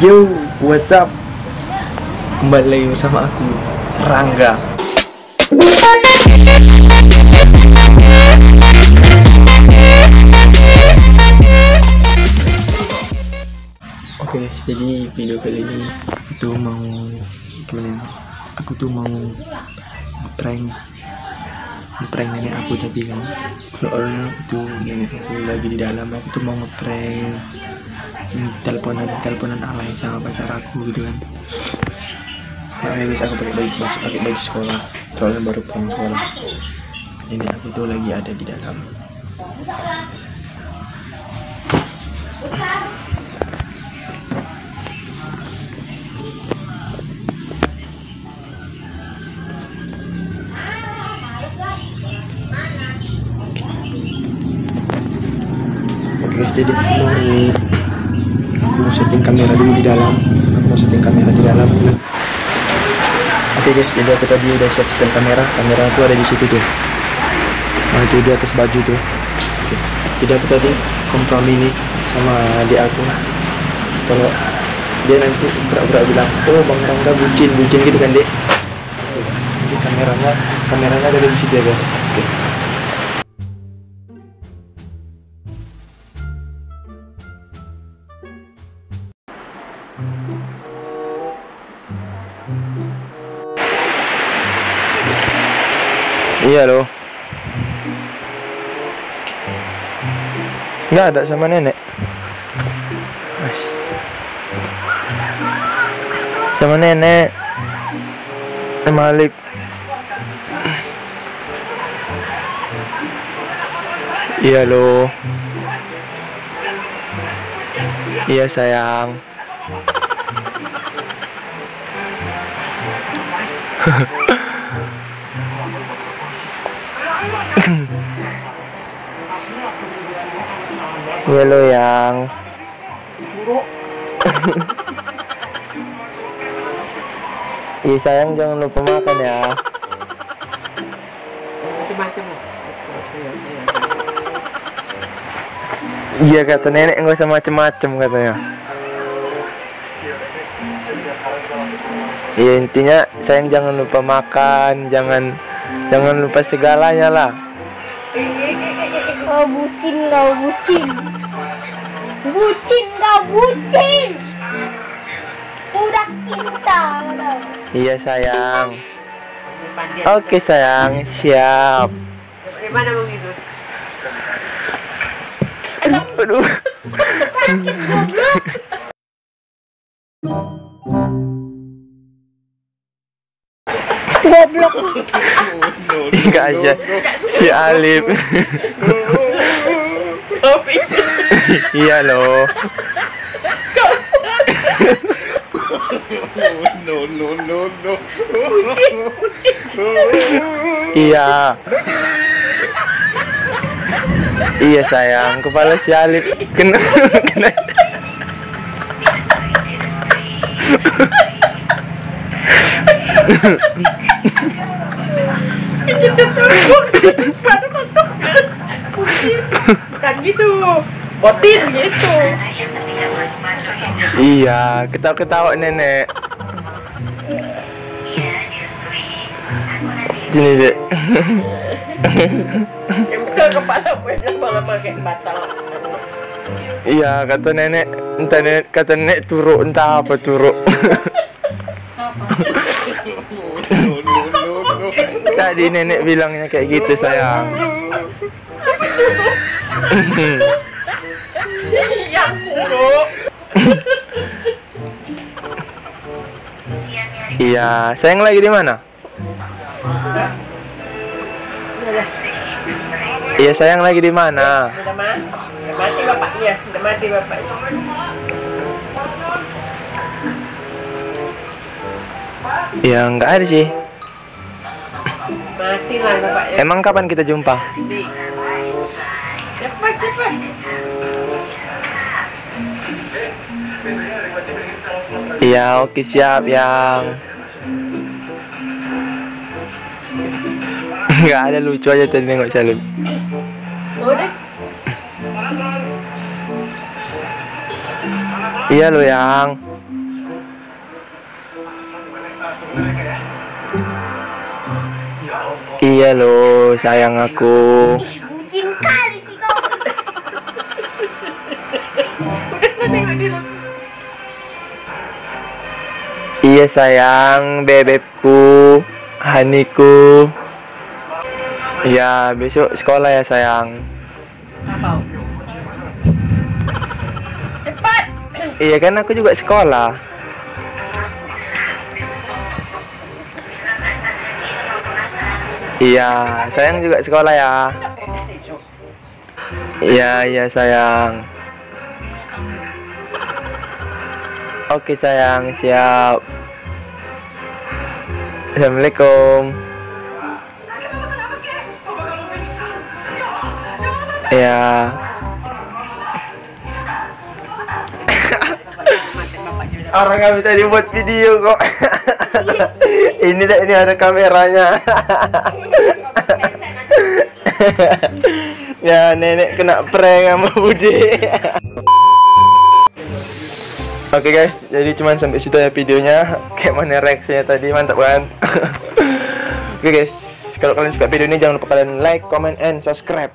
Yo, what's up? Kembali lagi bersama aku, Rangga. Oke, jadi video kali ini itu mau gimana? ya? Aku tuh mau prank prank nenek aku tapi kan soalnya itu nenek aku lagi di dalam aku tuh mau ngeprank teleponan teleponan alay sama pacar aku gitu kan. Makanya guys aku pakai baju masih pakai baju sekolah. Soalnya baru pulang sekolah. Ini aku tuh lagi ada di dalam. Oke jadi mau setting kamera dulu di dalam. Aku setting kamera di dalam. Oke guys jadi aku tadi udah siap setting kamera. Kamera aku ada di situ tuh. Nah itu di atas baju tuh. Oke. jadi aku tadi kompromi nih sama adik aku. Kalau dia nanti berak-berak bilang oh bang Rangga bucin bucin gitu kan dek? Jadi kameranya kameranya ada di situ ya guys Iya loh. Nggak ada sama nenek. Sama nenek. Malik. Iya loh. Iya sayang. Iya lo yang. Iya sayang jangan lupa makan ya. Iya kata nenek nggak usah macem-macem katanya. Iya intinya sayang jangan lupa makan, jangan jangan lupa segalanya lah. Kau bucin, kau bucin. Bucin, kau bucin. Udah cinta. Iya sayang. Oke sayang, siap. Mana mau gitu? Aduh. Goblok. Enggak aja. Si Alif. Iya loh. no, no, no, no. Iya. Iya sayang, kepala si Alif kena kena. Mana kotok? Pusing. Kan gitu. Botin gitu. Iya, ketawa-ketawa nenek. Gini. Yang betul kepala gue malah pakai batal. Iya, kata nenek, entah nenek, kata nenek turuk, entah apa turuk. Tadi nenek bilangnya kayak gitu sayang. Iya. Iya, sayang lagi di mana? Iya, sayang lagi di mana? Udah mati. Udah mati bapaknya. Udah mati bapaknya. Ya nggak ada sih. Mati lah bapaknya. Emang kapan kita jumpa? Di. Cepat, cepat. Iya, oke siap yang. Nggak ada lucu aja tadi nengok calon. Udah. Iya lo yang. Iya loh, sayang aku. Bucin kali sih kau. Iya sayang, bebekku, haniku. Iya, besok sekolah ya sayang. Cepat. Iya kan aku juga sekolah. Iya, sayang juga sekolah ya. Iya, iya sayang. Oke sayang, siap. Assalamualaikum. Ya. Orang nggak bisa dibuat video kok. ini dah ini ada kameranya. ya nenek kena prank sama Bude. Oke guys, jadi cuman sampai situ ya videonya. Kayak mana reaksinya tadi, mantap kan? Oke guys, kalau kalian suka video ini jangan lupa kalian like, comment, and subscribe.